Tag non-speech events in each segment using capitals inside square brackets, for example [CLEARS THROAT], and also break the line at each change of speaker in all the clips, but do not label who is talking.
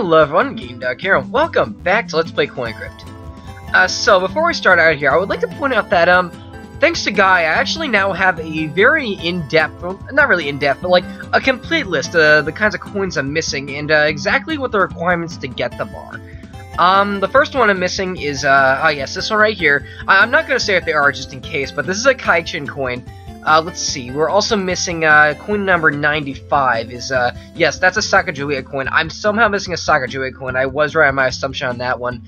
Hello everyone, Gamedawg here, and welcome back to Let's Play Coin Crypt. Uh, so, before we start out here, I would like to point out that, um, thanks to Guy, I actually now have a very in-depth, well, not really in-depth, but like, a complete list of the kinds of coins I'm missing, and, uh, exactly what the requirements to get them are. Um, the first one I'm missing is, uh, oh yes, this one right here. I am not gonna say what they are just in case, but this is a Kaichin coin. Uh, let's see, we're also missing, uh, coin number 95 is, uh, yes, that's a Sacagawea coin. I'm somehow missing a Sacagawea coin. I was right on my assumption on that one.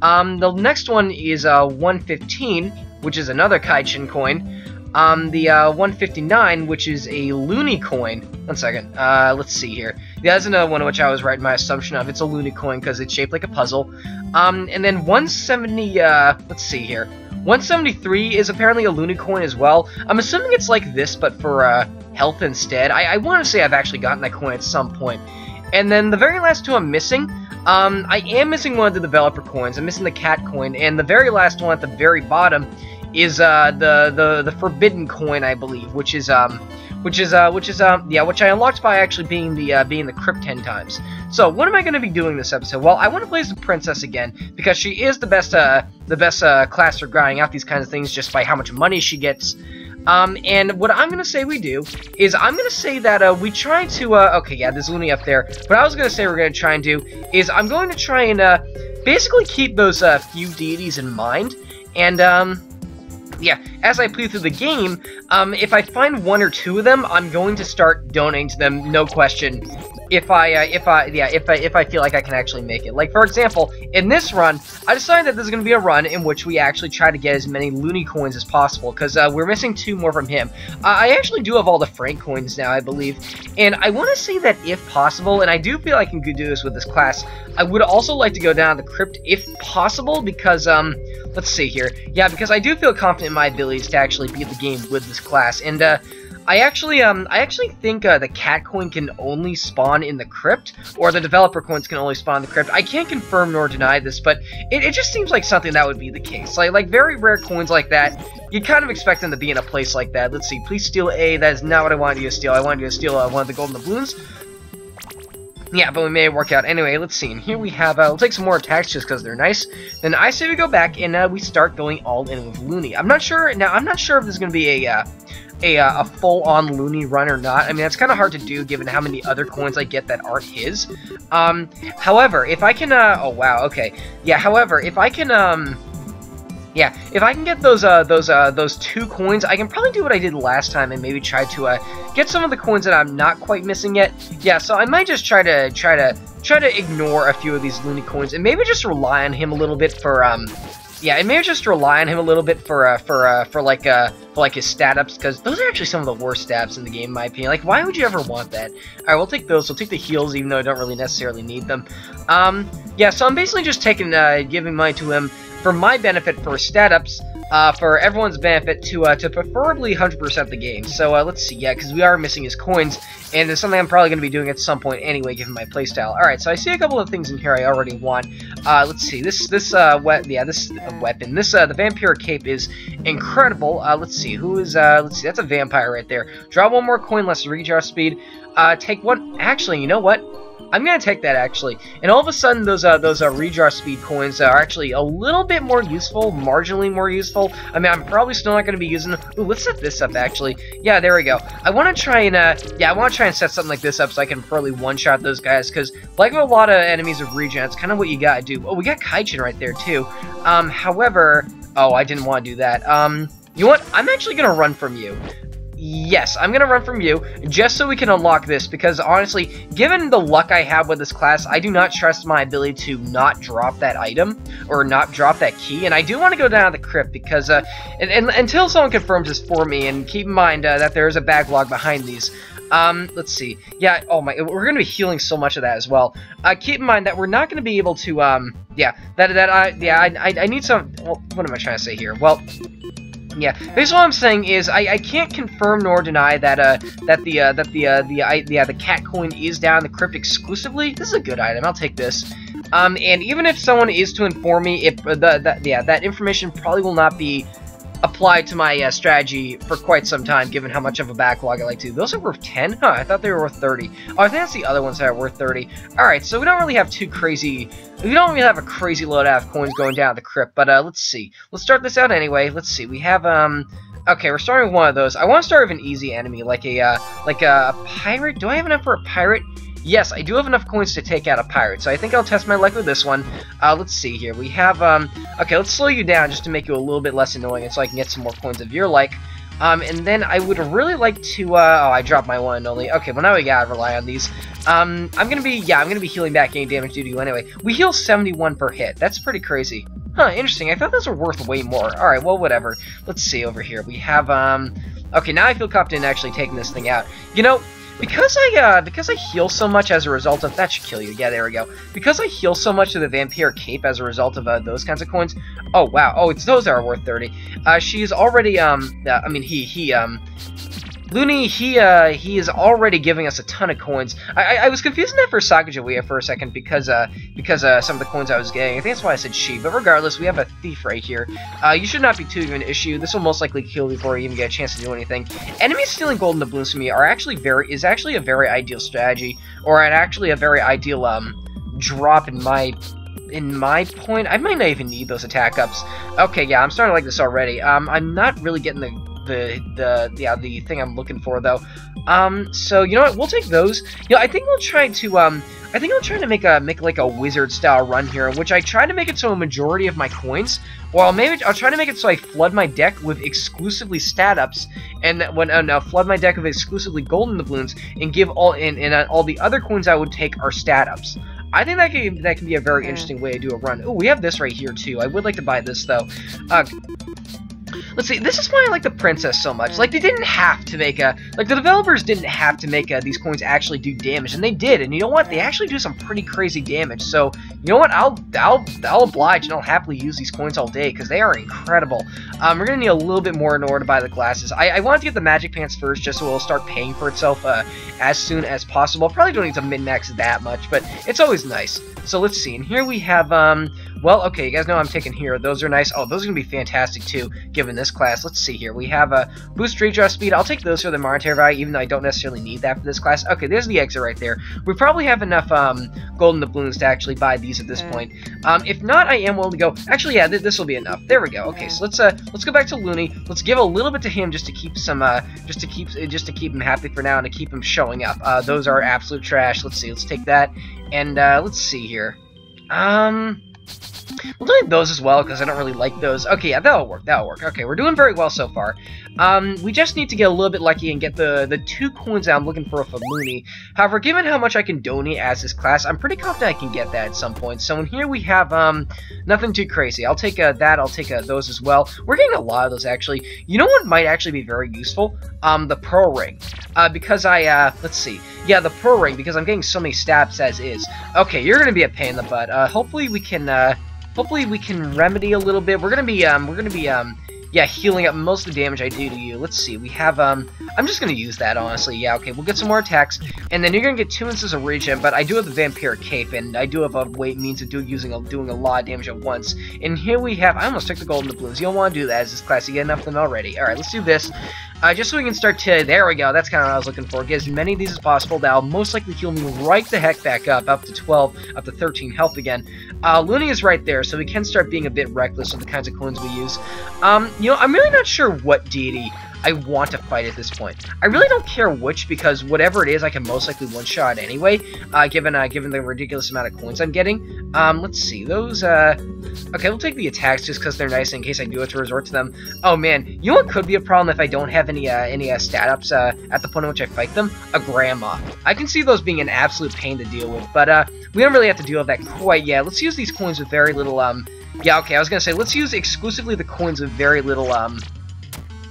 Um, the next one is, uh, 115, which is another Kaichin coin. Um, the, uh, 159, which is a Loonie coin. One second, uh, let's see here. That's another one which I was right in my assumption of. It's a Loonie coin because it's shaped like a puzzle. Um, and then 170, uh, let's see here. 173 is apparently a Loonie coin as well. I'm assuming it's like this, but for uh, health instead. I, I want to say I've actually gotten that coin at some point. And then the very last two I'm missing, um, I am missing one of the developer coins. I'm missing the cat coin, and the very last one at the very bottom is uh, the the the forbidden coin, I believe, which is um, which is uh, which is um, yeah, which I unlocked by actually being the uh, being the crypt ten times. So what am I going to be doing this episode? Well, I want to play as the princess again because she is the best uh, the best uh, class for grinding out these kinds of things just by how much money she gets. Um, and what I'm to say we do is I'm to say that uh, we try to, uh, okay, yeah, there's Loonie up there. What I was to say we're to try and do is I'm going to try and uh, basically keep those uh, few deities in mind. And, um, yeah, as I play through the game, um, if I find one or two of them, I'm going to start donating to them, no question. If I, uh, if I, yeah, if I, if I feel like I can actually make it. Like, for example, in this run, I decided that this is going to be a run in which we actually try to get as many Loonie coins as possible, because uh, we're missing two more from him. I actually do have all the Frank coins now, I believe, and I want to say that if possible, and I do feel I can do this with this class, I would also like to go down the crypt if possible, because, um, let's see here. Yeah, because I do feel confident in my abilities to actually beat the game with this class, and, uh, I actually, um, I actually think uh, the cat coin can only spawn in the crypt, or the developer coins can only spawn in the crypt. I can't confirm nor deny this, but it, it just seems like something that would be the case. Like, like very rare coins like that, you kind of expect them to be in a place like that. Let's see, please steal A. That is not what I wanted you to steal. I wanted you to steal uh, one of the golden doubloons. Yeah, but we may work out. Anyway, let's see. And here we have, uh, we'll take some more attacks just because they're nice. Then I say we go back and uh, we start going all in with Loonie. I'm not sure, now I'm not sure if there's going to be a, uh, a, uh, a full-on Loonie run or not. I mean, that's kind of hard to do given how many other coins I get that aren't his. Um, however, if I can, uh, oh wow, okay. Yeah, however, if I can, um, yeah, if I can get those uh, those uh, those two coins, I can probably do what I did last time and maybe try to uh, get some of the coins that I'm not quite missing yet. Yeah, so I might just try to try to try to ignore a few of these Loonie coins and maybe just rely on him a little bit for um, yeah, and maybe just rely on him a little bit for uh, for uh, for like uh, for like his stat ups because those are actually some of the worst stats in the game, in my opinion. Like, why would you ever want that? All right, we'll take those. We'll take the heals, even though I don't really necessarily need them. Um, yeah, so I'm basically just taking uh, giving money to him for my benefit for stat ups, uh, for everyone's benefit to uh, to preferably 100% the game. So uh, let's see, yeah, because we are missing his coins, and it's something I'm probably going to be doing at some point anyway, given my playstyle. All right, so I see a couple of things in here I already want. Uh, let's see, this this uh, we yeah, this weapon, this uh, the vampire cape is incredible. Uh, let's see, who is let's see, that's a vampire right there. Draw one more coin, less recharge speed. Take one. Actually, you know what? I'm gonna take that actually, and all of a sudden those uh, those uh, redraw speed coins are actually a little bit more useful, marginally more useful. I mean, I'm probably still not gonna be using. Ooh, let's set this up actually. Yeah, there we go. I want to try and uh, yeah, I want to try and set something like this up so I can probably one-shot those guys because like a lot of enemies of regen, it's kind of what you gotta do. Oh, we got Kaichin right there too. Um, however, oh, I didn't want to do that. Um, you know what? I'm actually gonna run from you. Yes, I'm gonna run from you, just so we can unlock this, because honestly, given the luck I have with this class, I do not trust my ability to not drop that item, or not drop that key, and I do want to go down to the crypt, because, uh, and, and, until someone confirms this for me, and keep in mind uh, that there is a backlog behind these, um, let's see, yeah, oh my, we're gonna be healing so much of that as well, uh, keep in mind that we're not gonna be able to, um, yeah, that, that, I, yeah, I, I, I need some, well, what am I trying to say here, well, yeah, basically what I'm saying is I, I can't confirm nor deny that uh that the uh, that the uh, the I, yeah the cat coin is down the crypt exclusively. This is a good item. I'll take this. Um, and even if someone is to inform me, if uh, the, that yeah that information probably will not be apply to my uh, strategy for quite some time, given how much of a backlog I like to. Those are worth 10? Huh, I thought they were worth 30. Oh, I think that's the other ones that are worth 30. Alright, so we don't really have too crazy... We don't really have a crazy load of coins going down the crypt, but uh, let's see. Let's start this out anyway. Let's see. We have, um... Okay, we're starting with one of those. I want to start with an easy enemy, like a, uh, like a pirate. Do I have enough for a pirate? Yes, I do have enough coins to take out a pirate, so I think I'll test my luck with this one. Uh, let's see here. We have, um, okay, let's slow you down just to make you a little bit less annoying so I can get some more coins of your like. Um, and then I would really like to, uh, oh, I dropped my one only. Okay, well now we gotta rely on these. Um, I'm gonna be, yeah, I'm gonna be healing back any damage due to you anyway. We heal 71 per hit. That's pretty crazy. Huh, interesting. I thought those were worth way more. Alright, well, whatever. Let's see over here. We have, um, okay, now I feel confident in actually taking this thing out. You know, because I, uh, because I heal so much as a result of- that should kill you, yeah, there we go. Because I heal so much to the Vampire Cape as a result of, uh, those kinds of coins- oh, wow, oh, it's those that are worth 30. Uh, she's already, um, uh, I mean, he, he, um, Loonie, he uh, he is already giving us a ton of coins. I, I, I was confusing that for Sacagawea for a second because uh because uh some of the coins I was getting. I think that's why I said she. But regardless, we have a thief right here. Uh, you should not be too of an issue. This will most likely kill before you even get a chance to do anything. Enemies stealing gold golden doubloons from me are actually very is actually a very ideal strategy, or an actually a very ideal um drop in my in my point. I might not even need those attack ups. Okay, yeah, I'm starting to like this already. Um, I'm not really getting the the the yeah the thing I'm looking for though. Um, so you know what? We'll take those. You know, I think we'll try to um, I think I'll try to make a make like a wizard style run here, which I try to make it so a majority of my coins, well maybe I'll try to make it so I flood my deck with exclusively stat ups, and when uh, no, flood my deck with exclusively golden doubloons, and give all and and uh, all the other coins I would take are stat ups. I think that can that can be a very interesting way to do a run. Oh, we have this right here too. I would like to buy this though. Uh, Let's see, this is why I like the Princess so much. Like, they didn't have to make a... Like, the developers didn't have to make a, these coins actually do damage, and they did. And you know what? They actually do some pretty crazy damage. So, you know what? I'll I'll, I'll oblige, and I'll happily use these coins all day, because they are incredible. Um, we're going to need a little bit more in order to buy the glasses. I, I wanted to get the Magic Pants first, just so it'll start paying for itself uh, as soon as possible. Probably don't need to min-max that much, but it's always nice. So let's see, and here we have, um, well, okay, you guys know I'm taking here. Those are nice. Oh, those are going to be fantastic, too, given this class. Let's see here. We have a boost redraw speed. I'll take those for the monetary value, even though I don't necessarily need that for this class. Okay, there's the exit right there. We probably have enough um, golden doubloons to actually buy these at this point. Um, if not, I am willing to go. Actually, yeah, th this will be enough. There we go. Okay, so let's uh, let's go back to Loonie. Let's give a little bit to him just to keep some, uh, just to keep, just to keep him happy for now and to keep him showing up. Uh, those are absolute trash. Let's see. Let's take that and uh, let's see here. Um, we'll do those as well, because I don't really like those. Okay, yeah, that'll work, that'll work. Okay, we're doing very well so far. Um, we just need to get a little bit lucky and get the, the two coins I'm looking for for Loonie. However, given how much I can donate as this class, I'm pretty confident I can get that at some point. So in here we have, um, nothing too crazy. I'll take uh, that, I'll take uh, those as well. We're getting a lot of those, actually. You know what might actually be very useful? Um, the Pearl Ring. Uh, because I, uh, let's see. Yeah, the Pearl Ring, because I'm getting so many stabs as is. Okay, you're gonna be a pain in the butt. Uh, hopefully we can, uh, hopefully we can remedy a little bit. We're gonna be, um, we're gonna be, um, yeah, healing up most of the damage I do to you. Let's see, we have, um, I'm just gonna use that, honestly. Yeah, okay, we'll get some more attacks, and then you're gonna get two instances of regen, but I do have the Vampire Cape, and I do have a weight means of do, using a, doing a lot of damage at once. And here we have, I almost took the golden doubloons. You don't want to do that as this class, you get enough of them already. Alright, let's do this. Uh, just so we can start to, there we go, that's kind of what I was looking for. Get as many of these as possible. That'll most likely heal me right the heck back up, up to 12, up to 13 health again. Uh, Loonie is right there, so we can start being a bit reckless with the kinds of coins we use. Um, you know, I'm really not sure what deity I want to fight at this point. I really don't care which, because whatever it is, I can most likely one-shot anyway, uh, given uh, given the ridiculous amount of coins I'm getting. Um, let's see, those, uh... Okay, we'll take the attacks just because they're nice in case I do have to resort to them. Oh, man, you know what could be a problem if I don't have any, uh, any uh, stat ups uh, at the point in which I fight them? A grandma. I can see those being an absolute pain to deal with, but uh, we don't really have to deal with that quite yet. Let's use these coins with very little, um... Yeah, okay, I was gonna say, let's use exclusively the coins with very little, um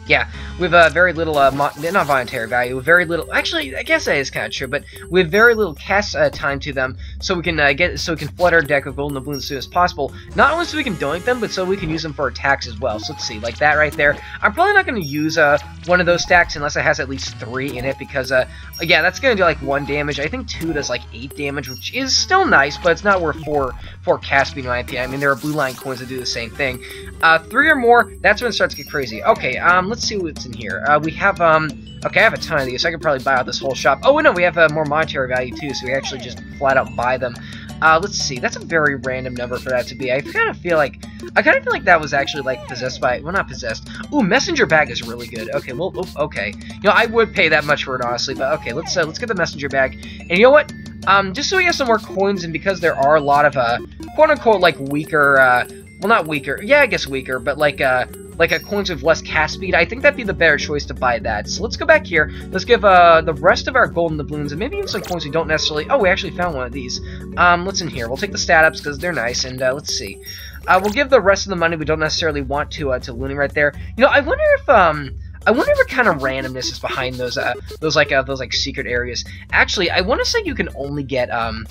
yeah, with uh, very little, uh, not voluntary value, with very little, actually, I guess that is kind of true, but with very little cast uh, time to them, so we can uh, get, so we can flood our deck with golden doubloons as soon as possible. Not only so we can donate them, but so we can use them for attacks as well. So let's see, like that right there. I'm probably not going to use uh, one of those stacks unless it has at least three in it, because, uh, yeah, that's going to do like one damage. I think two does like eight damage, which is still nice, but it's not worth four, four cast in my opinion. I mean, there are blue line coins that do the same thing. Uh, three or more, that's when it starts to get crazy. Okay, um, let's see what's in here. Uh, we have, um, okay, I have a ton of these, so I could probably buy out this whole shop. Oh, no, we have uh, more monetary value, too, so we actually just flat out buy them. Uh, let's see, that's a very random number for that to be. I kind of feel like, I kind of feel like that was actually, like, possessed by, well, not possessed. Ooh, messenger bag is really good. Okay, well, okay. You know, I would pay that much for it, honestly, but okay, let's, uh, let's get the messenger bag. And you know what? Um, just so we have some more coins, and because there are a lot of, uh, quote-unquote, like, weaker, uh, well, not weaker, yeah, I guess weaker, but, like, uh, like a coins with less cast speed, I think that'd be the better choice to buy that. So let's go back here. Let's give uh, the rest of our gold golden doubloons, and maybe even some coins we don't necessarily... Oh, we actually found one of these. Um, what's in here? We'll take the stat ups because they're nice, and uh, let's see. Uh, we'll give the rest of the money we don't necessarily want to uh, to Loonie right there. You know, I wonder if... um. I wonder what kind of randomness is behind those, uh, those like, uh, those like secret areas. Actually, I want to say you can only get, um,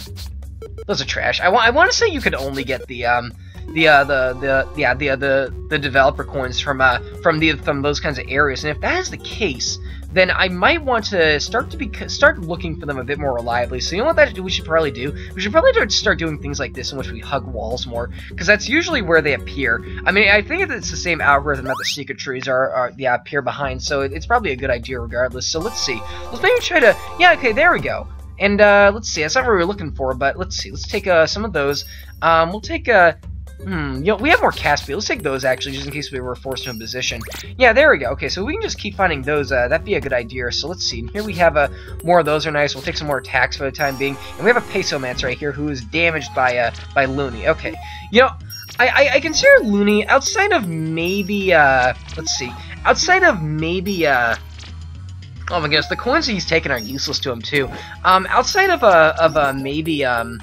those are trash. I want, I want to say you can only get the, um, the uh, the the yeah the uh, the the developer coins from uh from the from those kinds of areas. And if that is the case, then I might want to start to be start looking for them a bit more reliably. So you know what that we should probably do? We should probably start doing things like this in which we hug walls more, because that's usually where they appear. I mean, I think it's the same algorithm that the secret trees are, are yeah appear behind, so it's probably a good idea regardless. So let's see. Let's maybe try to yeah okay there we go. And uh, let's see, that's not what we were looking for, but let's see. Let's take uh, some of those. Um, we'll take uh, Hmm, you know, we have more cast. Let's take those, actually, just in case we were forced into a position. Yeah, there we go. Okay, so we can just keep finding those. Uh, that'd be a good idea. So let's see. Here we have uh, more of those are nice. We'll take some more attacks for the time being. And we have a Peso Mance right here who is damaged by uh, by Loonie. Okay. You know, I, I, I consider Loonie, outside of maybe, uh, let's see, outside of maybe, uh, Oh my goodness, the coins he's taken are useless to him too. Um, outside of a uh, of a maybe um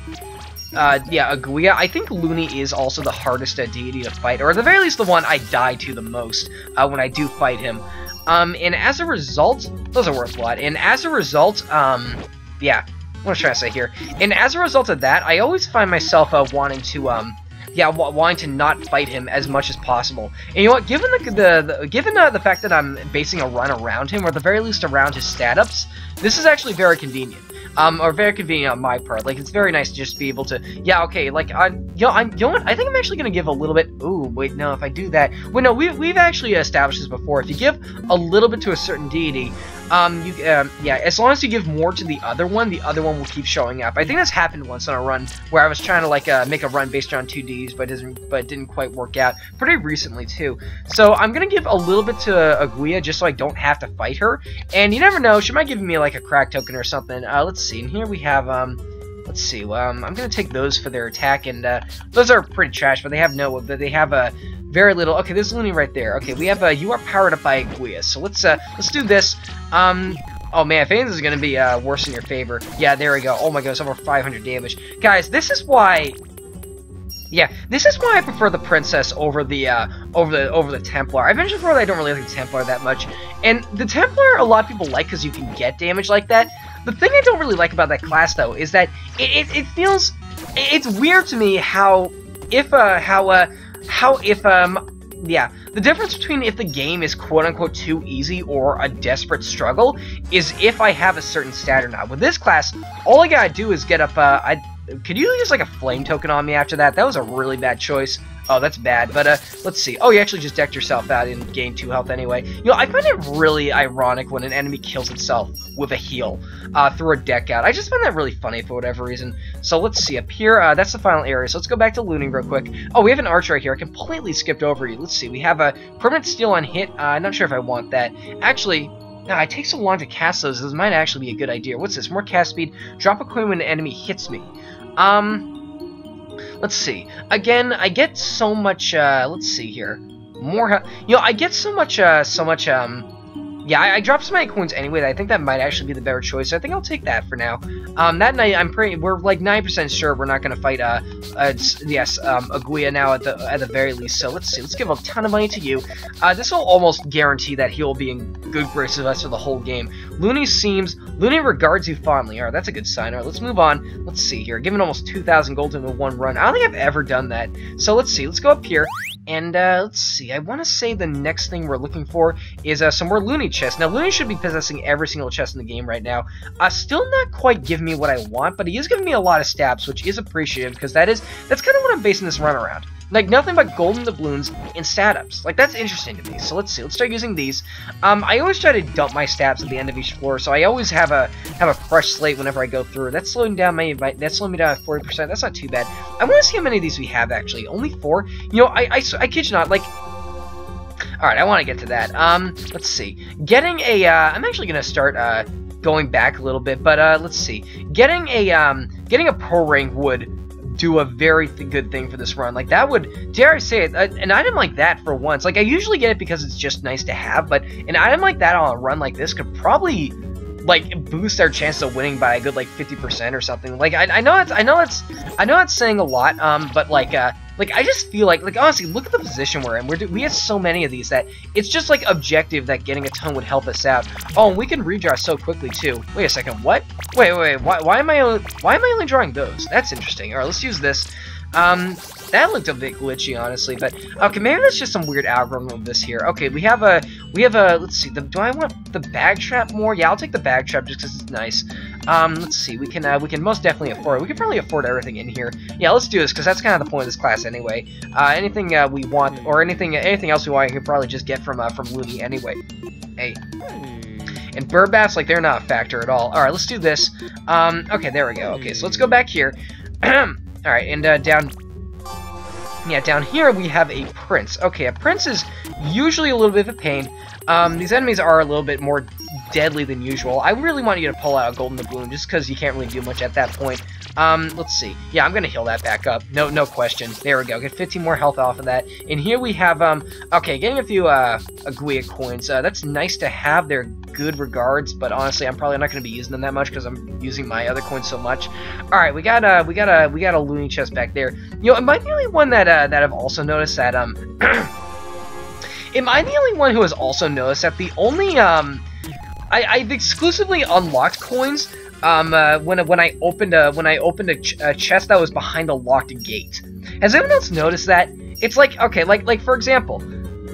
uh, yeah, Aguia. I think Loonie is also the hardest deity to fight, or at the very least the one I die to the most uh, when I do fight him. Um, and as a result, those are worth a lot. And as a result, um, yeah, what am I trying to say here? And as a result of that, I always find myself uh, wanting to, um, yeah, wanting to not fight him as much as possible. And you know what? Given the, the, the given uh, the fact that I'm basing a run around him, or at the very least around his stat ups, this is actually very convenient um, or very convenient on my part. Like, it's very nice to just be able to, yeah, okay, like, I, you know, I'm, you know what, I think I'm actually going to give a little bit, ooh, wait, no, if I do that, well, no, we've, we've actually established this before, if you give a little bit to a certain deity, um, you, um, yeah, as long as you give more to the other one, the other one will keep showing up. I think that's happened once on a run where I was trying to like uh, make a run based on two Ds, but doesn't, but didn't quite work out. Pretty recently too. So I'm gonna give a little bit to Aguia just so I don't have to fight her. And you never know, she might give me like a crack token or something. Uh, let's see. And here we have um. Let's see. Um, I'm gonna take those for their attack, and uh, those are pretty trash, but they have no. But they have a very little. Okay, there's Loonie right there. Okay, we have a. You are powered up by Aguia, so let's uh, let's do this. Um, oh man, if is gonna be uh, worse in your favor. Yeah, there we go. Oh my gosh, over 500 damage, guys. This is why. Yeah, this is why I prefer the princess over the uh, over the over the Templar. I mentioned before that I don't really like the Templar that much, and the Templar a lot of people like because you can get damage like that. The thing I don't really like about that class though is that it, it, it feels it's weird to me how if uh how uh how if um yeah, the difference between if the game is quote-unquote too easy or a desperate struggle is if I have a certain stat or not. With this class, all I gotta do is get up, uh, I, could you use like a flame token on me after that? That was a really bad choice. Oh, that's bad. But uh, let's see. Oh, you actually just decked yourself out and gained 2 health anyway. You know, I find it really ironic when an enemy kills itself with a heal uh, through a deck out. I just find that really funny for whatever reason. So let's see. Up here, uh, that's the final area. So let's go back to looting real quick. Oh, we have an archer right here. I completely skipped over you. Let's see. We have a permanent steal on hit. Uh, I'm not sure if I want that. Actually, no, it takes so long to cast those. This might actually be a good idea. What's this? More cast speed. Drop a coin when an enemy hits me. Um, Let's see. Again, I get so much, uh, let's see here. More, you know, I get so much, uh, so much, um, yeah, I, I, dropped so many coins anyway. I think that might actually be the better choice. I think I'll take that for now. Um, that night, I'm pretty. We're like 9% sure we're not to fight. Uh, uh yes, um, Aguia now at the at the very least. So let's see. Let's give a ton of money to you. Uh, this will almost guarantee that he will be in good graces with us for the whole game. Loonie seems Loonie regards you fondly. All right, that's a good sign. All right, let's move on. Let's see here. Given almost 2,000 gold in one run. I don't think I've ever done that. So let's see. Let's go up here. And uh, let's see, I want to say the next thing we're looking for is uh, some more Loonie chests. Now, Loonie should be possessing every single chest in the game right now. Uh, still not quite giving me what I want, but he is giving me a lot of stabs, which is appreciative, because that is, that's kind of what I'm basing this run around. Like, nothing but golden doubloons and stat ups. Like, that's interesting to me. So let's see. Let's start using these. Um, I always try to dump my stats at the end of each floor, so I always have a have a fresh slate whenever I go through. That's slowing down my, my that's slowing me down 40%. That's not too bad. I want to see how many of these we have, actually. Only four? You know, I, I, I kid you not, like, Alright, I want to get to that. Um, let's see. Getting a, uh, I'm actually going to start, uh, going back a little bit, but, uh, let's see. Getting a, um, getting a pearl ring would do a very th good thing for this run. Like, that would, dare I say it, uh, an item like that for once, like, I usually get it because it's just nice to have, but an item like that on a run like this could probably, like, boost our chances of winning by a good, like, 50% or something. Like, I, I know it's, I know it's, I know it's saying a lot, um, but, like, uh, like, I just feel like, like, honestly, look at the position we're in. We're we have so many of these that it's just, like, objective that getting a ton would help us out. Oh, and we can redraw so quickly, too. Wait a second, what? Wait, wait, why, why am I only, why am I only drawing those? That's interesting. Alright, let's use this. Um, that looked a bit glitchy, honestly, but okay, maybe that's just some weird algorithm of this here. Okay, we have a, we have a, let's see, the, do I want the bag trap more? Yeah, I'll take the bag trap just because it's nice. Um, let's see, we can, uh, we can most definitely afford it. We can probably afford everything in here. Yeah, let's do this, because that's kind of the point of this class anyway. Uh, anything, uh, we want, or anything, anything else we want, you can probably just get from, uh, from Loonie anyway. Hey. And bird bats, like, they're not a factor at all. Alright, let's do this. Um, okay, there we go. Okay, so let's go back here. [CLEARS THROAT] Alright, and, uh, down yeah, down here we have a Prince. Okay, a Prince is usually a little bit of a pain. Um, these enemies are a little bit more deadly than usual. I really want you to pull out a Golden Doubloon just because you can't really do much at that point. Um, let's see. Yeah, I'm gonna heal that back up. No, no question. There we go. Get 15 more health off of that. And here we have, um, okay, getting a few, uh, Aguia coins. Uh, that's nice to have. They're good regards, but honestly, I'm probably not gonna be using them that much because I'm using my other coins so much. All right, we got, uh, we got a, we got a Loonie chest back there. You know, am I the only one that, uh, that I've also noticed that, um, [CLEARS THROAT] am I the only one who has also noticed that the only, um, I, I've exclusively unlocked coins um, uh, when when I opened a when I opened a, ch a, chest that was behind a locked gate. Has anyone else noticed that? It's like okay, like like for example,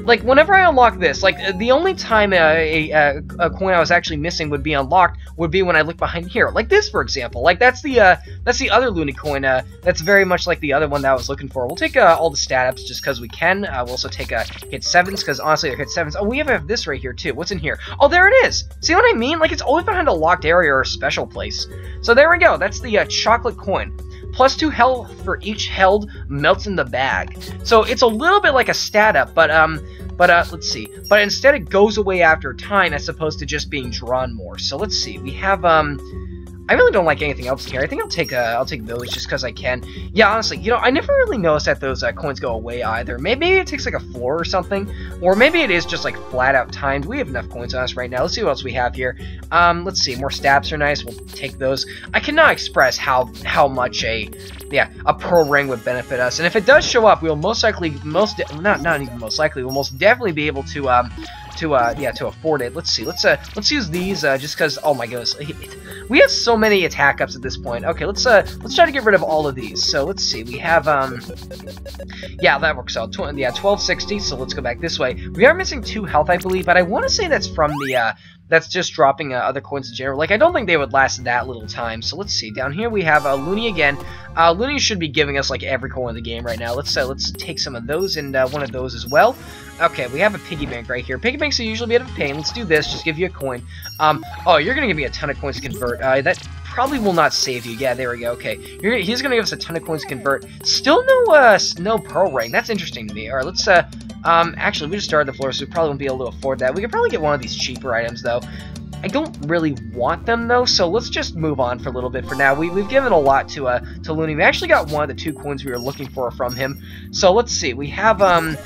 like, whenever I unlock this, like, uh, the only time a, a, a, coin I was actually missing would be unlocked would be when I look behind here. Like this, for example. Like, that's the, uh, that's the other Loonie coin, uh, that's very much like the other one that I was looking for. We'll take, uh, all the stat ups just because we can. Uh, we'll also take, uh, hit sevens, because honestly, they're hit sevens. Oh, we have, have this right here, too. What's in here? Oh, there it is! See what I mean? Like, it's always behind a locked area or a special place. So there we go. That's the, uh, chocolate coin plus 2 health for each held melts in the bag. So it's a little bit like a stat up, but um, but uh, let's see. But instead it goes away after time as opposed to just being drawn more. So let's see. We have, um... I really don't like anything else here. I think I'll take uh, I'll take those just because I can. Yeah, honestly, you know, I never really noticed that those uh, coins go away either. Maybe it takes like a floor or something, or maybe it is just like flat out timed. We have enough coins on us right now. Let's see what else we have here. Um, let's see. More stabs are nice. We'll take those. I cannot express how how much a yeah a pearl ring would benefit us. And if it does show up, we'll most likely most not not even most likely we'll most definitely be able to um to uh yeah to afford it. Let's see. Let's uh let's use these uh just because oh my goodness we have so many attack ups at this point. Okay, let's uh let's try to get rid of all of these. So let's see. We have um yeah that works out. Tw yeah 1260. So let's go back this way. We are missing two health I believe, but I want to say that's from the uh that's just dropping uh, other coins in general. Like, I don't think they would last that little time. So let's see. Down here we have uh, Loonie again. Uh, Loonie should be giving us, like, every coin in the game right now. Let's uh, let's take some of those and uh, one of those as well. Okay, we have a piggy bank right here. Piggy banks are usually a bit of a pain. Let's do this. Just give you a coin. Um, oh, you're going to give me a ton of coins to convert. Uh, that probably will not save you. Yeah, there we go. Okay, you're, he's going to give us a ton of coins to convert. Still no uh, no pearl ring. That's interesting to me. All right, let's... Uh, um, actually, we just started the floor, so we probably won't be able to afford that. We could probably get one of these cheaper items, though. I don't really want them though, so let's just move on for a little bit for now. We, we've given a lot to uh, to Loonie. We actually got one of the two coins we were looking for from him. So let's see. We have um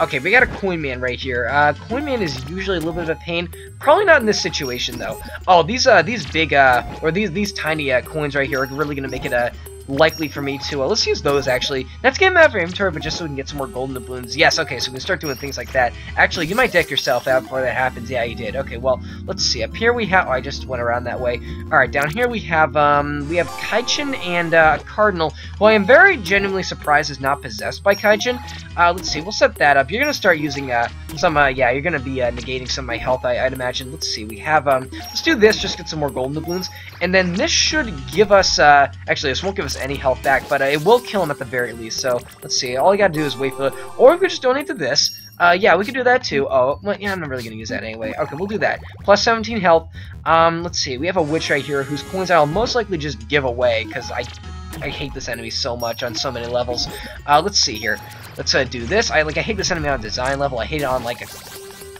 Okay, we got a Coin Man right here. Uh, Coin Man is usually a little bit of a pain. Probably not in this situation, though. Oh, these, uh, these big, uh, or these, these tiny, uh, coins right here are really gonna make it, uh, likely for me to, uh, let's use those actually. Let's get them out of our inventory, but just so we can get some more golden doubloons. Yes, okay, so we can start doing things like that. Actually, you might deck yourself out before that happens. Yeah, you did. Okay, well, let's see. Up here we have, oh, I just went around that way. Alright, down here we have, um, we have Kaichin and, uh, Cardinal, who I am very genuinely surprised is not possessed by Kaichin. Uh, let's see, we'll set that up. You're gonna start using, uh, some, uh, yeah, you're gonna be, uh, negating some of my health, I, I'd imagine. Let's see, we have, um, let's do this, just get some more golden doubloons, and then this should give us, uh, actually, this won't give us any health back, but uh, it will kill him at the very least. So let's see. All you gotta do is wait for, the, or we could just donate to this. Uh, yeah, we could do that too. Oh, well, yeah, I'm not really gonna use that anyway. Okay, we'll do that. Plus 17 health. Um, let's see. We have a witch right here whose coins I'll most likely just give away because I, I hate this enemy so much on so many levels. Uh, let's see here. Let's uh, do this. I like. I hate this enemy on design level. I hate it on like a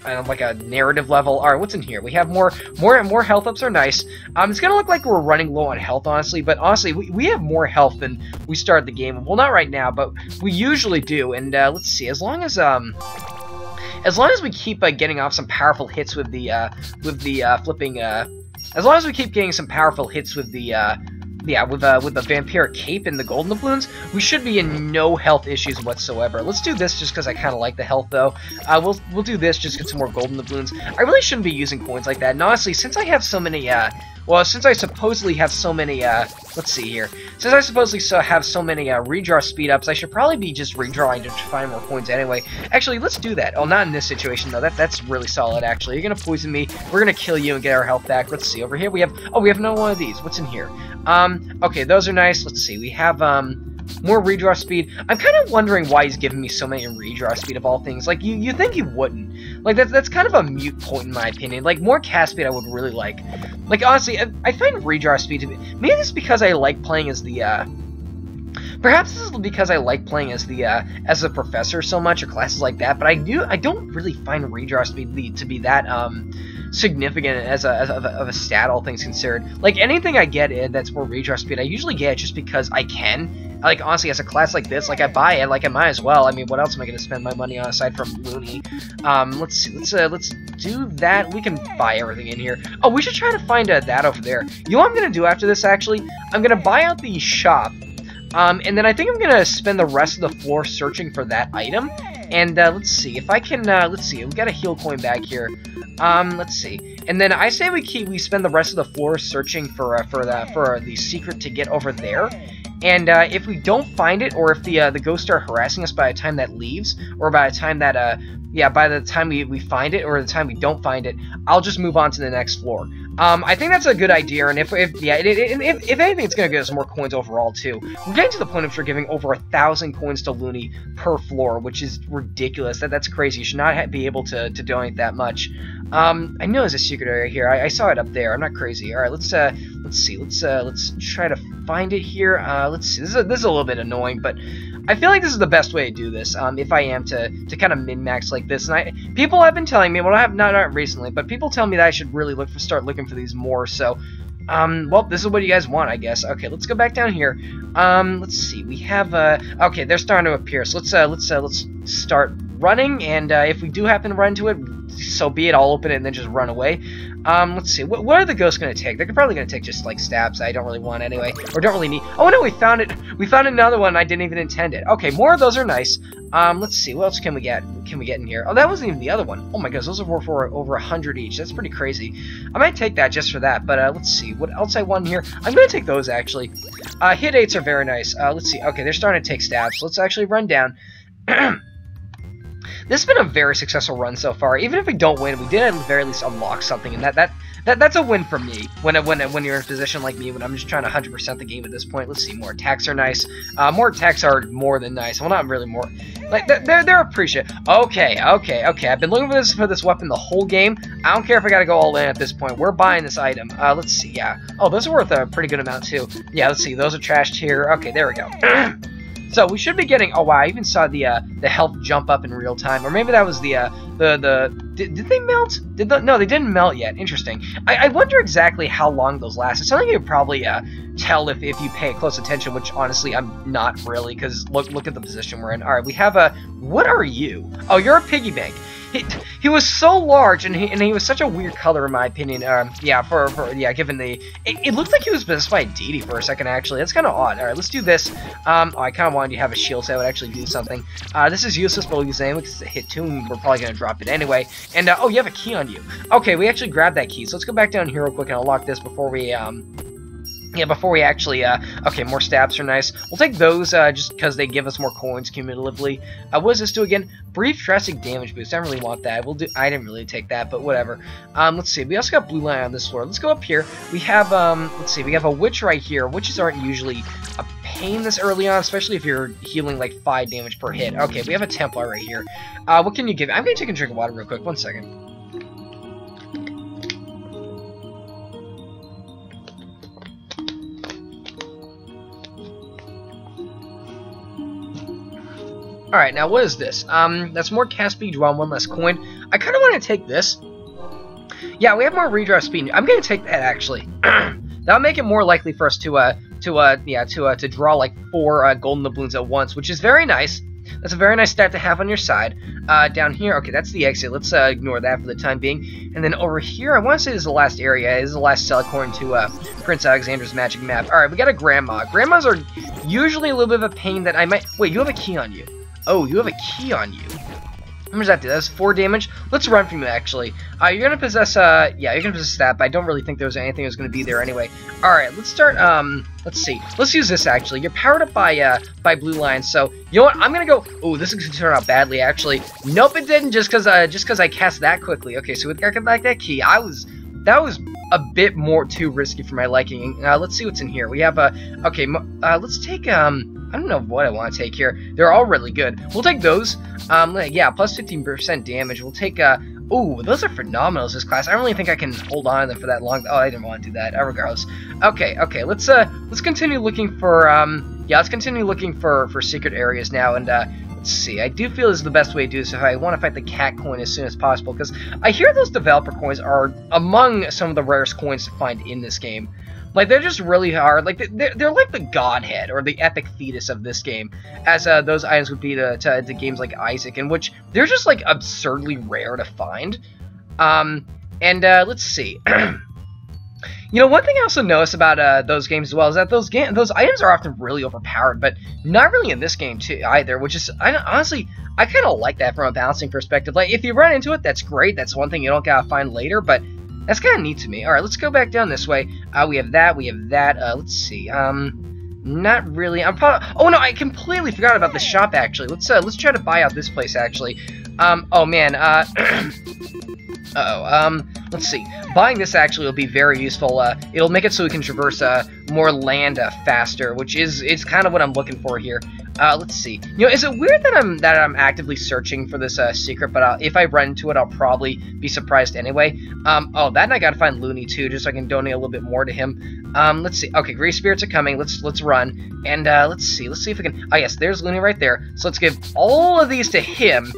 uh, like a narrative level. All right, what's in here? We have more, more, more health ups are nice. Um, it's gonna look like we're running low on health, honestly, but honestly, we, we have more health than we started the game. Well, not right now, but we usually do. And uh, let's see, as long as um, as long as we keep uh, getting off some powerful hits with the uh, with the uh, flipping, uh, as long as we keep getting some powerful hits with the uh, yeah, with a, with the vampiric cape and the golden doubloons, we should be in no health issues whatsoever. Let's do this just because I kind of like the health, though. Uh, we'll we'll do this just get some more golden doubloons. I really shouldn't be using coins like that. And honestly, since I have so many, uh, well, since I supposedly have so many, uh, let's see here. Since I supposedly so have so many uh, redraw speed ups, I should probably be just redrawing to find more coins anyway. Actually, let's do that. Oh, not in this situation though. That that's really solid. Actually, you're gonna poison me. We're gonna kill you and get our health back. Let's see. Over here we have. Oh, we have another one of these. What's in here? Um. Okay, those are nice. Let's see. We have um more redraw speed. I'm kind of wondering why he's giving me so many redraw speed of all things. Like, you, you think he wouldn't. Like, that's, that's kind of a mute point in my opinion. Like, more cast speed I would really like. Like, honestly, I, I find redraw speed to be... Maybe it's because I like playing as the, uh... Perhaps this is because I like playing as the uh, as a professor so much or classes like that, but I do I don't really find redraw speed to be that um significant as a, as a, of a stat, all things considered. Like, anything I get in that's more redraw speed, I usually get just because I can. Like, honestly, as a class like this, like, I buy it, like, I might as well. I mean, what else am I to spend my money on aside from Loonie? Um, let's see, let's, uh, let's do that. We can buy everything in here. Oh, we should try to find uh, that over there. You know what I'm to do after this, actually? I'm to buy out the shop, um, and then I think I'm to spend the rest of the floor searching for that item. And uh, let's see if I can. Uh, let's see. We got a heal coin back here. Um, let's see. And then I say we keep we spend the rest of the floor searching for uh, for that for the secret to get over there. And uh, if we don't find it, or if the uh, the ghosts are harassing us by the time that leaves, or by the time that uh yeah by the time we, we find it, or the time we don't find it, I'll just move on to the next floor. Um, I think that's a good idea, and if, if yeah, it, it, if, if anything, it's gonna get us more coins overall too. We're getting to the point of giving over a thousand coins to Loonie per floor, which is ridiculous. That that's crazy. You should not be able to, to donate that much. Um, I know there's a secret area here. I, I saw it up there. I'm not crazy. All right, let's uh, let's see. Let's uh, let's try to find it here. Uh, let's see. This is a, this is a little bit annoying, but I feel like this is the best way to do this. Um, if I am to to kind of min max like this, and I people have been telling me, well, I have not not recently, but people tell me that I should really look for start looking for these more. So, um, well, this is what you guys want, I guess. Okay, let's go back down here. Um, let's see. We have uh, okay, they're starting to appear. So let's uh, let's uh, let's start running, and uh, if we do happen to run into it, so be it. I'll open it and then just run away. Um, let's see. What, what are the ghosts going to take? They're probably going to take just, like, stabs I don't really want anyway. Or don't really need... Oh, no, we found it. We found another one I didn't even intend it. Okay, more of those are nice. Um, let's see. What else can we get? Can we get in here? Oh, that wasn't even the other one. Oh, my gosh. Those are worth for over 100 each. That's pretty crazy. I might take that just for that. But, uh, let's see. What else I want here? I'm going to take those, actually. Uh, hit 8s are very nice. Uh, let's see. Okay, they're starting to take stabs. let's actually run down. [CLEARS THROAT] This has been a very successful run so far. Even if we don't win, we did at the very least unlock something, and that that, that that's a win for me. When when when you're in a position like me, when I'm just trying to 100% the game at this point. Let's see, more attacks are nice. Uh, more attacks are more than nice. Well, not really more. Like they're they're appreciated. Okay, okay, okay. I've been looking for this for this weapon the whole game. I don't care if I gotta go all in at this point. We're buying this item. Uh, let's see. Yeah. Oh, those are worth a pretty good amount too. Yeah. Let's see. Those are trashed here. Okay, there we go. [CLEARS THROAT] So we should be getting. Oh wow! I even saw the uh, the health jump up in real time, or maybe that was the uh, the the Did, did they melt? Did the, no, they didn't melt yet. Interesting. I, I wonder exactly how long those last. It's something you could probably uh, tell if, if you pay close attention, which honestly I'm not really, because look look at the position we're in. All right, we have a. What are you? Oh, you're a piggy bank. He, was so large, and he, and he was such a weird color, in my opinion. Um, yeah, for, for yeah, given the... It, it looked like he was possessed by deity for a second, actually. That's kind of odd. All right, let's do this. Um, oh, I kind of wanted to have a shield, so I would actually do something. Uh, this is useless, but we'll use it because it's a hit and we're probably going to drop it anyway. And, uh, oh, you have a key on you. Okay, we actually grabbed that key, so let's go back down here real quick and unlock this before we, um, yeah, before we actually, uh, okay, more stabs are nice. We'll take those, uh, just because they give us more coins cumulatively. Uh, what does this do again? Brief drastic damage boost. I don't really want that. We'll do, I didn't really take that, but whatever. Um, let's see. We also got blue line on this floor. Let's go up here. We have, um, let's see. We have a witch right here. Witches aren't usually a pain this early on, especially if you're healing like 5 damage per hit. Okay, we have a Templar right here. Uh, what can you give? I'm to take a drink of water real quick. One second. Alright, now what is this? Um, that's more cast speed, draw one less coin. I kind of want to take this. Yeah, we have more redraw speed. I'm going to take that, actually. [CLEARS THROAT] That'll make it more likely for us to, uh, to, uh, yeah, to, uh, to draw, like, four, uh, golden doubloons at once, which is very nice. That's a very nice stat to have on your side. Uh, down here, okay, that's the exit. Let's uh, ignore that for the time being. And then over here, I want to say this is the last area. This is the last cell according to uh, Prince Alexander's magic map. All right, we got a grandma. Grandmas are usually a little bit of a pain that I might... Wait, you have a key on you. Oh, you have a key on you. How much does that do? That's 4 damage. Let's run from you, actually. Uh, you're to possess, uh, yeah, you're to possess that, but I don't really think there was anything that was to be there anyway. Alright, let's start, um, let's see. Let's use this, actually. You're powered up by, uh, by blue lines, so, you know what? I'm to go, oh, this is to turn out badly, actually. Nope, it didn't, just because, uh, just because I cast that quickly. Okay, so with back that key, I was, that was a bit more too risky for my liking. Uh, let's see what's in here. We have, a, okay, uh, let's take, um, I don't know what I want to take here. They're all really good. We'll take those. Um, yeah, plus 15% damage. We'll take, uh, Ooh, those are phenomenal this class. I don't really think I can hold on to them for that long. Oh, I didn't want to do that. Uh, regardless. Okay, okay. Let's uh, let's continue looking for um, yeah, let's continue looking for for secret areas now. And uh, let's see. I do feel this is the best way to do this if I want to fight the cat coin as soon as possible because I hear those developer coins are among some of the rarest coins to find in this game. Like they're just really hard. Like they're, they're like the godhead or the epic fetus of this game, as uh, those items would be to, to, to, games like Isaac, in which they're just like absurdly rare to find. Um, and uh, let's see. [CLEARS THROAT] You know, one thing I also notice about uh, those games as well is that those game those items are often really overpowered, but not really in this game too either. Which is, I, honestly, I kind of like that from a balancing perspective. Like, if you run into it, that's great. That's one thing you don't gotta find later. But that's kind of neat to me. Alright, let's go back down this way. Uh, we have that, we have that. Uh, let's see. Um, not really. I'm probably... Oh, no, I completely forgot about the shop, actually. Let's, uh, let's try to buy out this place, actually. Um, oh, man, uh... [CLEARS THROAT] Uh-oh, um, let's see. Buying this actually will be very useful. Uh, it'll make it so we can traverse, uh, more land, uh, faster, which is, is kind of what I'm looking for here. Uh, let's see. You know, is it weird that I'm that I'm actively searching for this uh, secret? But uh, if I run into it, I'll probably be surprised anyway. Um, oh, that and I gotta find Loonie too, just so I can donate a little bit more to him. Um, let's see. Okay, Gray Spirits are coming. Let's let's run and uh, let's see. Let's see if we can. Oh yes, there's Loonie right there. So let's give all of these to him,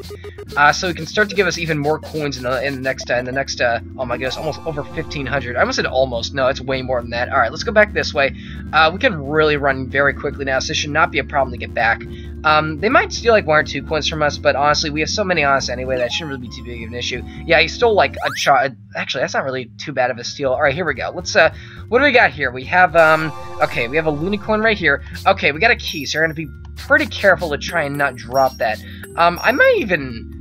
uh, so he can start to give us even more coins in the in the next in the next. Oh my goodness, almost over 1,500. I almost said almost. No, it's way more than that. All right, let's go back this way. Uh, we can really run very quickly now, so this should not be a problem to get back. Um, they might steal like one or two coins from us, but honestly, we have so many on us anyway that shouldn't really be too big of an issue. Yeah, he stole like a shot. Actually, that's not really too bad of a steal. All right, here we go. Let's uh, what do we got here? We have um, okay, we have a unicorn right here. Okay, we got a key, so we're gonna be pretty careful to try and not drop that. Um, I might even.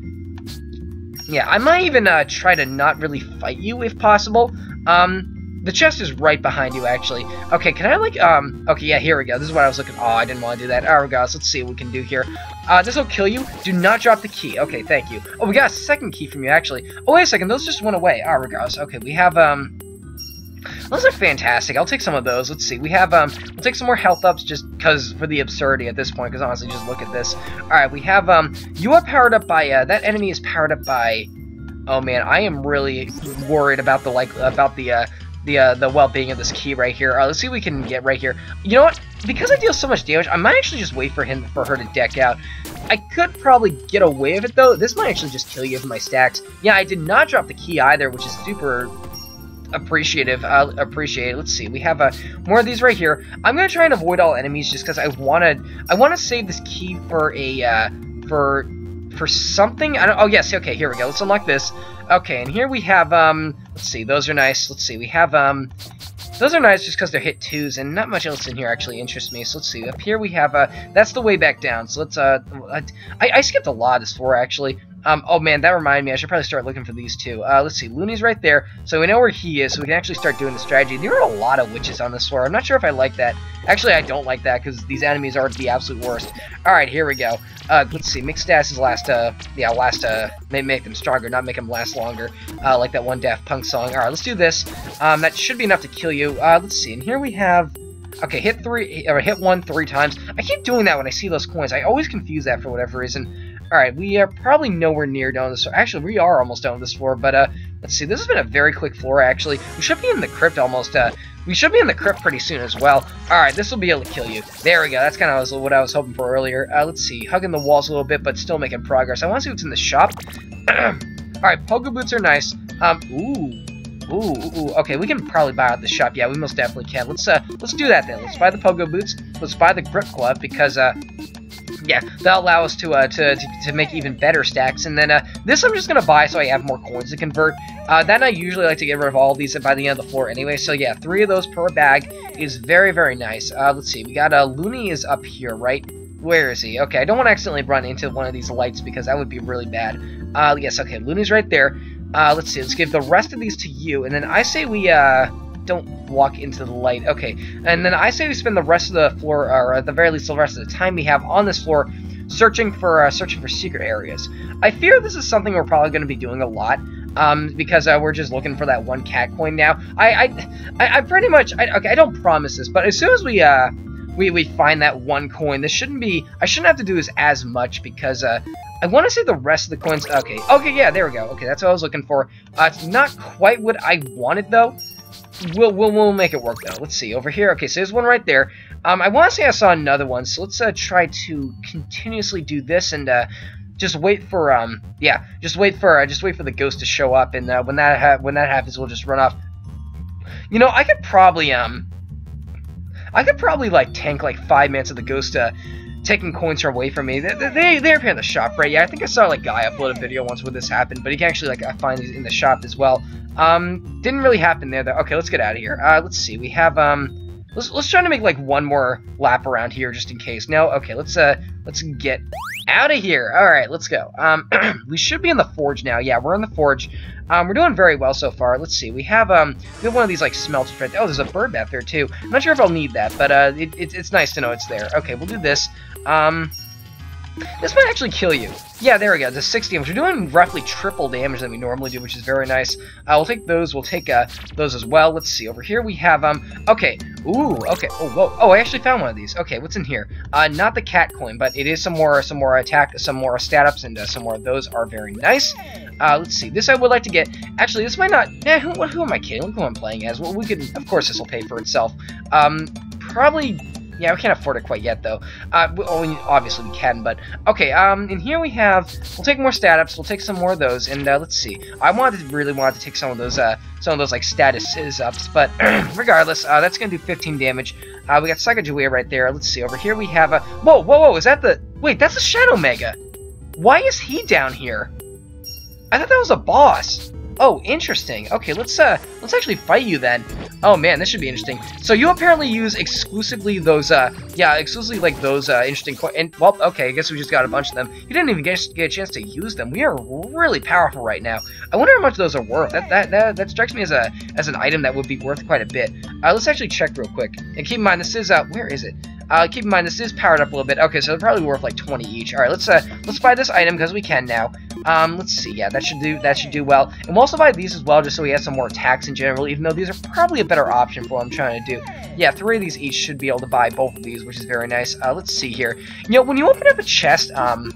Yeah, I might even uh, try to not really fight you if possible. Um, the chest is right behind you, actually. Okay, can I, like, um... Okay, yeah, here we go. This is what I was looking... Oh, I didn't want to do that. Alright, guys, let's see what we can do here. Uh, this will kill you. Do not drop the key. Okay, thank you. Oh, we got a second key from you, actually. Oh, wait a second. Those just went away. Alright, guys. Okay, we have, um... Those are fantastic. I'll take some of those. Let's see. We have, um, we'll take some more health ups just because for the absurdity at this point, because honestly, just look at this. Alright, we have, um, you are powered up by, uh, that enemy is powered up by, oh man, I am really worried about the, like, about the, uh, the uh, the well-being of this key right here. Uh, let's see what we can get right here. You know what? Because I deal so much damage, I might actually just wait for him for her to deck out. I could probably get away with it though. This might actually just kill you with my stacks. Yeah, I did not drop the key either, which is super appreciative. Uh, appreciate it. Let's see. We have uh, more of these right here. I'm gonna try and avoid all enemies just because I wanted. I want to save this key for a uh, for for something. I don't. Oh yes. Okay. Here we go. Let's unlock this. Okay. And here we have. Um. Let's see. Those are nice. Let's see. We have. Um. Those are nice just because they're hit twos, and not much else in here actually interests me. So let's see. Up here we have, uh, that's the way back down. So let's, uh, I, I skipped a lot this floor, actually. Um, oh man, that reminded me, I should probably start looking for these two. Uh, let's see, Loonie's right there, so we know where he is, so we can actually start doing the strategy. There are a lot of witches on this floor. I'm not sure if I like that. Actually, I don't like that, because these enemies are the absolute worst. Alright, here we go. Uh, let's see, mix stats last, uh, yeah, last, uh, make them stronger, not make them last longer, uh, like that one Daft Punk song. Alright, let's do this. Um, that should be enough to kill you. Uh, let's see, and here we have... Okay, hit three, or hit one three times. I keep doing that when I see those coins. I always confuse that for whatever reason. Alright, we are probably nowhere near done this floor. Actually, we are almost done with this floor, but, uh, let's see. This has been a very quick floor, actually. We should be in the crypt almost, uh, we should be in the crypt pretty soon as well. Alright, this will be able to kill you. There we go. That's kind of what I was hoping for earlier. Uh, let's see. Hugging the walls a little bit, but still making progress. I want to see what's in the shop. [CLEARS THROAT] Alright, pogo boots are nice. Um, ooh. Ooh, ooh, okay, we can probably buy out the shop. Yeah, we most definitely can. Let's uh, let's do that then. Let's buy the pogo boots. Let's buy the grip glove because uh, yeah, that'll allow us to, uh, to, to, to, make even better stacks. And then uh, this I'm just going to buy so I have more coins to convert. Uh, then I usually like to get rid of all these by the end of the floor anyway. So yeah, three of those per bag is very, very nice. Uh, let's see, we got uh, Loonie is up here, right? Where is he? Okay, I don't want to accidentally run into one of these lights because that would be really bad. Uh, yes, okay, Loonie's right there. Uh, let's see, let's give the rest of these to you. And then I say we, uh, don't walk into the light. Okay, and then I say we spend the rest of the floor, or at the very least the rest of the time we have on this floor, searching for uh, searching for secret areas. I fear this is something we're probably going to be doing a lot. Um, because uh, we're just looking for that one cat coin now. I, I, I, pretty much, I, okay, I don't promise this, but as soon as we, uh, we, we find that one coin, this shouldn't be, I shouldn't have to do this as much because, uh, I want to say the rest of the coins, okay, okay, yeah, there we go, okay, that's what I was looking for. Uh, it's not quite what I wanted, though, We'll, we'll, we'll make it work, though. Let's see. Over here. Okay, so there's one right there. Um, I want to say I saw another one, so let's uh, try to continuously do this and uh, just wait for um yeah just wait for uh, just wait for the ghost to show up and uh, when that when that happens we'll just run off you know I could probably um I could probably like tank like five minutes of the ghost uh, taking coins away from me. They, they, they appear in the shop, right? Yeah, I think I saw like Guy upload a video once where this happened, but he can actually like I find these in the shop as well. Um, didn't really happen there though. Okay, let's get out of here. Uh, let's see. We have um, let's let's try to make like one more lap around here just in case. No, okay. Let's uh, let's get out of here. All right, let's go. Um, [CLEARS THROAT] we should be in the forge now. Yeah, we're in the forge. Um, we're doing very well so far. Let's see. We have um, we have one of these like smelters right Oh, there's a bird back there too. I'm not sure if I'll need that, but uh, it, it, it's nice to know it's there. Okay, we'll do this. Um, this might actually kill you. Yeah, there we go. The 6 damage. We're doing roughly triple damage than we normally do, which is very nice. Uh, we'll take those. We'll take uh, those as well. Let's see. Over here we have, um, okay. Ooh, okay. Oh, whoa. Oh, I actually found one of these. Okay, what's in here? Uh, not the cat coin, but it is some more, some more attack, some more stat ups, and uh, some more those are very nice. Uh, let's see. This I would like to get. Actually, this might not. Eh, who, who am I kidding? Look who I'm playing as. Well, we could. Of course, this will pay for itself. Um, probably yeah, we can't afford it quite yet, though. Uh, well, we, obviously we can, but... Okay, um, and here we have... We'll take more stat ups, we'll take some more of those, and, uh, let's see. I wanted to, really wanted to take some of those, uh, some of those, like, statuses ups, but [CLEARS THROAT] regardless, uh, that's gonna do 15 damage. Uh, we got Sacagawea right there. Let's see, over here we have a... Whoa, whoa, whoa, is that the... Wait, that's a Shadowmega! Why is he down here? I thought that was a boss. Oh, interesting. Okay, let's uh, let's actually fight you then. Oh man, this should be interesting. So you apparently use exclusively those, uh, yeah, exclusively like those uh, interesting. And well, okay, I guess we just got a bunch of them. You didn't even get, get a chance to use them. We are really powerful right now. I wonder how much those are worth. That that that, that strikes me as a as an item that would be worth quite a bit. Uh, let's actually check real quick. And keep in mind, this is uh, where is it? Uh, keep in mind this is powered up a little bit. Okay, so they're probably worth like 20 each. All right, let's uh, let's buy this item because we can now. Um, let's see. Yeah, that should do that should do well. And we'll also buy these as well, just so we have some more attacks in general. Even though these are probably a better option for what I'm trying to do. Yeah, three of these each should be able to buy both of these, which is very nice. Uh, let's see here. You know, when you open up a chest, um,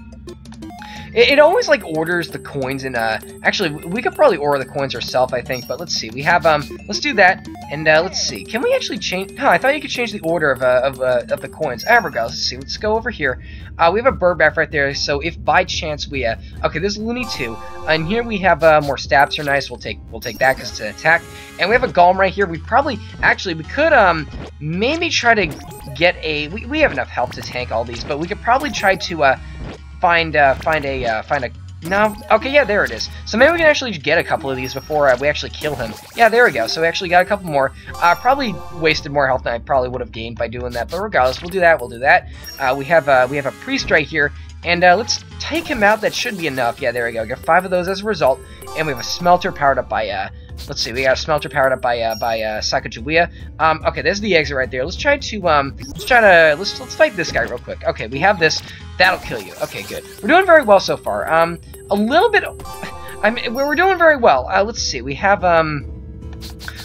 it, it, always like orders the coins in uh actually we could probably order the coins ourselves I think but let's see. We have um let's do that and uh, let's see. Can we actually change oh I thought you could change the order of uh, of, uh, of the coins. Ah, go. Let's see. Let's go over here. Uh, we have a bird bath right there so if by chance we uh okay this is Loonie 2 and here we have uh, more stabs are nice. We'll take we'll take that because it's an attack. And we have a golem right here. We probably actually we could um maybe try to get a we, we have enough health to tank all these but we could probably try to uh find uh, find a uh, find a no okay yeah there it is. So maybe we can actually get a couple of these before uh, we actually kill him. Yeah there we go. So we actually got a couple more. Uh, probably wasted more health than I probably would have gained by doing that but regardless we'll do that we'll do that. Uh, we have uh, we have a priest right here and uh, let's take him out. That should be enough. Yeah there we go. Get five of those as a result and we have a smelter powered up by uh, Let's see, we got a smelter powered up by uh, by uh, Sacagawea. Um, okay, there's the exit right there. Let's try to um, let's try to let's let's fight this guy real quick. Okay, we have this. That'll kill you. Okay, good. We're doing very well so far. Um, a little bit. I mean, we're doing very well. Uh, let's see. We have um.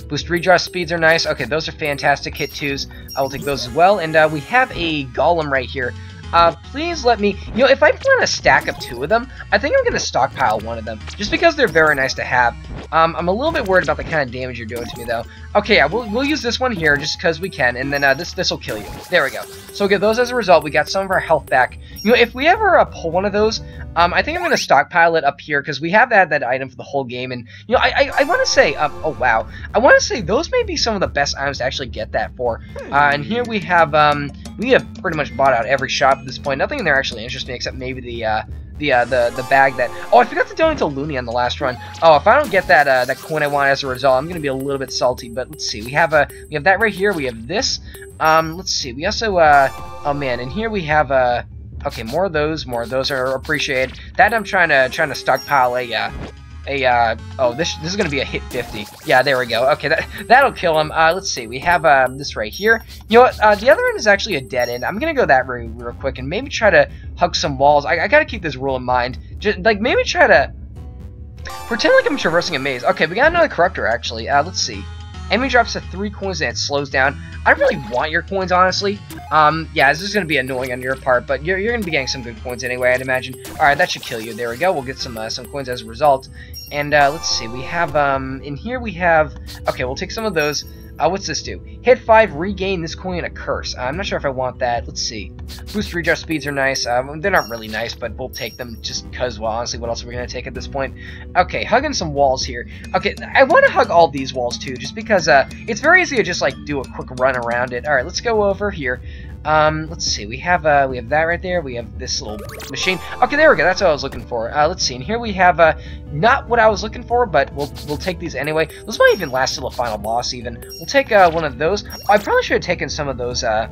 Boost redraw speeds are nice. Okay, those are fantastic hit twos. I will take those as well. And uh, we have a golem right here. Uh, please let me, you know, if I plan a stack of two of them, I think I'm going to stockpile one of them, just because they're very nice to have. Um, I'm a little bit worried about the kind of damage you're doing to me, though. Okay, yeah, we'll, we'll use this one here, just because we can, and then uh, this this will kill you. There we go. So get those as a result. We got some of our health back. You know, if we ever uh, pull one of those, um, I think I'm going to stockpile it up here, because we have that, that item for the whole game, and, you know, I, I, I want to say, um, oh, wow, I want to say those may be some of the best items to actually get that for. Uh, and here we have, um, we have pretty much bought out every shop at this point. Nothing in there actually interests me except maybe the uh, the uh, the the bag that. Oh, I forgot to donate to Loonie on the last run. Oh, if I don't get that uh, that coin I want as a result, I'm gonna be a little bit salty. But let's see. We have a we have that right here. We have this. Um, let's see. We also uh, oh man, and here we have uh. Okay, more of those, more of those are appreciated. That I'm trying to trying to stockpile a uh, a, uh, oh, this, this is going to be a hit 50. Yeah, there we go. Okay, that, that'll kill him. Uh, let's see, we have, um, this right here. You know what, uh, the other end is actually a dead end. I'm going to go that real, real quick and maybe try to hug some walls. I, I got to keep this rule in mind. Just, like, maybe try to pretend like I'm traversing a maze. Okay, we got another corruptor, actually. Uh, let's see. Enemy drops to three coins and it slows down. I don't really want your coins, honestly. Um, yeah, this is going to be annoying on your part, but you're, you're going to be getting some good coins anyway, I'd imagine. Alright, that should kill you. There we go. We'll get some uh, some coins as a result. And uh, let's see. We have, um, in here we have... Okay, we'll take some of those. Uh, what's this do? Hit 5, regain this coin a curse. Uh, I'm not sure if I want that. Let's see. Boost redraw speeds are nice. Um, they're not really nice, but we'll take them just because, well, honestly, what else are we going to take at this point? Okay, hugging some walls here. Okay, I want to hug all these walls, too, just because uh, it's very easy to just, like, do a quick run around it. Alright, let's go over here. Um, let's see. We have uh, we have that right there. We have this little machine. Okay, there we go. That's what I was looking for. Uh, let's see. And here we have uh, not what I was looking for, but we'll we'll take these anyway. This might even last till the final boss. Even we'll take uh, one of those. I probably should have taken some of those. Uh,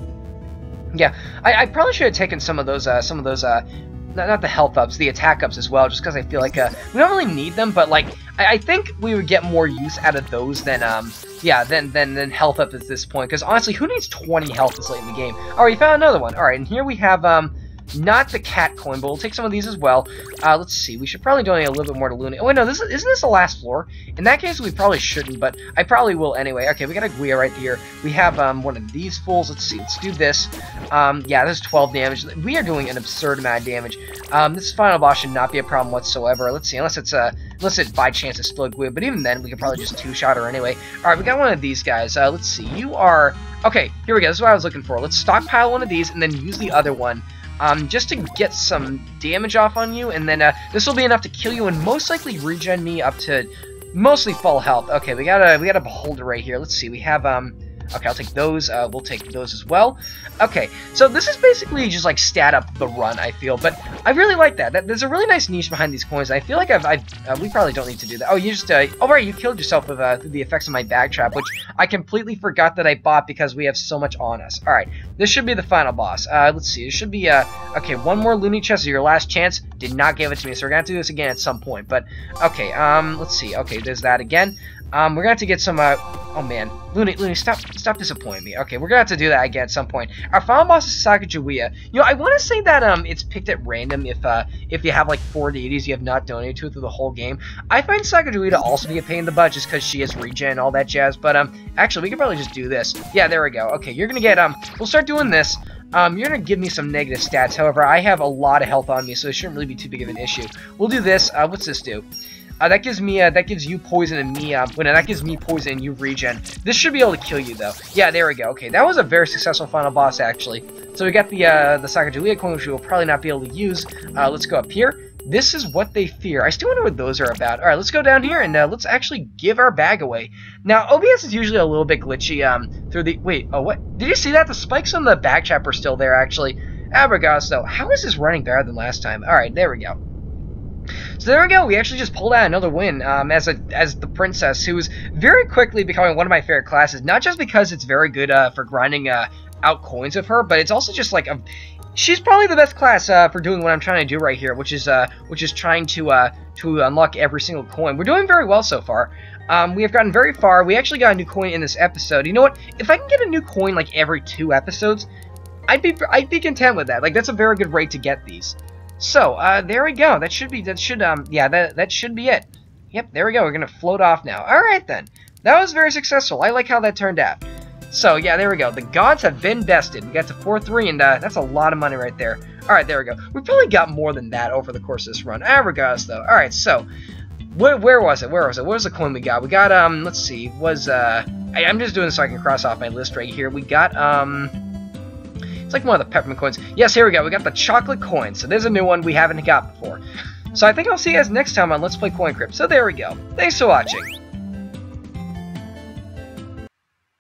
yeah, I, I probably should have taken some of those. Uh, some of those. Uh, not, not the health ups, the attack ups as well, just because I feel like uh, we don't really need them, but like I, I think we would get more use out of those than um yeah, then then then health up at this point. Because honestly, who needs 20 health this late in the game? All right, we found another one. All right, and here we have um not the cat coin, but we'll take some of these as well. Uh, let's see. We should probably donate a little bit more to Luna. Oh, wait, no, this is, isn't this the last floor? In that case, we probably shouldn't, but I probably will anyway. Okay, we got a Guia right here. We have um, one of these fools. Let's see. Let's do this. Um, yeah, this is 12 damage. We are doing an absurd amount of damage. Um, this final boss should not be a problem whatsoever. Let's see, unless it's a... Uh, unless it by chance is still a Guia, but even then, we could probably just two-shot her anyway. Alright, we got one of these guys. Uh, let's see. You are... Okay, here we go. This is what I was looking for. Let's stockpile one of these and then use the other one um, just to get some damage off on you, and then uh, this will be enough to kill you and most likely regen me up to mostly full health. Okay, we got a we got a beholder right here. Let's see, we have um Okay, I'll take those. Uh, we'll take those as well. Okay, so this is basically just like stat up the run, I feel, but I really like that. that there's a really nice niche behind these coins. I feel like I've, I've uh, we probably don't need to do that. Oh, you just, uh, oh right, you killed yourself with uh, the effects of my bag trap, which I completely forgot that I bought because we have so much on us. All right, this should be the final boss. Uh, let's see, it should be, uh, okay, one more Loonie chest, is your last chance. Did not give it to me, so we're gonna have to do this again at some point. But okay, um, let's see. Okay, there's that again. Um, we're gonna have to get some, uh, oh man, Loonie, Loonie, stop, stop disappointing me. Okay, we're gonna have to do that again at some point. Our final boss is Sacagawea. You know, I want to say that, um, it's picked at random if, uh, if you have, like, four deities you have not donated to through the whole game. I find Sacagawea to also be a pain in the butt just because she has regen and all that jazz, but, um, actually, we could probably just do this. Yeah, there we go. Okay, you're gonna get, um, we'll start doing this. Um, you're going to give me some negative stats. However, I have a lot of health on me, so it shouldn't really be too big of an issue. We'll do this. Uh, what's this do? Uh, that gives me, uh, that gives you poison and me, uh, that gives me poison and you regen. This should be able to kill you, though. Yeah, there we go. Okay, that was a very successful final boss, actually. So we got the, uh, the Sacagawea coin, which we will probably not be able to use. Uh, let's go up here. This is what they fear. I still wonder what those are about. Alright, let's go down here and uh, let's actually give our bag away. Now, OBS is usually a little bit glitchy um, through the... Wait, oh, what? Did you see that? The spikes on the bag trap are still there, actually. Though. How is this running better than last time? Alright, there we go. So there we go. We actually just pulled out another win um, as a as the princess, who is very quickly becoming one of my favorite classes. Not just because it's very good uh, for grinding uh, out coins of her, but it's also just like a she's probably the best class uh, for doing what I'm trying to do right here, which is uh, which is trying to uh, to unlock every single coin. We're doing very well so far. Um, we have gotten very far. We actually got a new coin in this episode. You know what? If I can get a new coin like every two episodes, I'd be I'd be content with that. Like that's a very good rate to get these. So uh, there we go. That should be that should um yeah that that should be it. Yep, there we go. We're gonna float off now. All right then. That was very successful. I like how that turned out. So, yeah, there we go. The gods have been bested. We got to 4-3, and uh, that's a lot of money right there. Alright, there we go. We probably got more than that over the course of this run. Ah, regardless, though. Alright, so, where, where was it? Where was it? What was the coin we got? We got, um, let's see, was, uh, I, am just doing this so I can cross off my list right here. We got, um, it's like one of the peppermint coins. Yes, here we go. We got the chocolate coin. So there's a new one we haven't got before. So I think I'll see you guys next time on Let's Play Coin Crypt. So there we go. Thanks for watching.